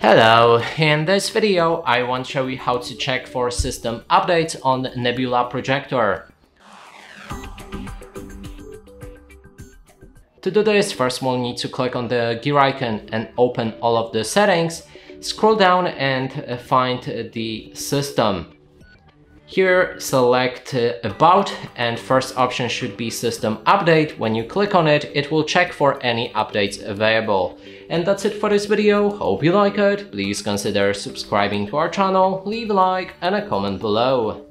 Hello, in this video I want to show you how to check for system updates on Nebula Projector. To do this, first we'll need to click on the gear icon and open all of the settings, scroll down and find the system. Here select uh, about and first option should be system update. When you click on it, it will check for any updates available. And that's it for this video, hope you like it, please consider subscribing to our channel, leave a like and a comment below.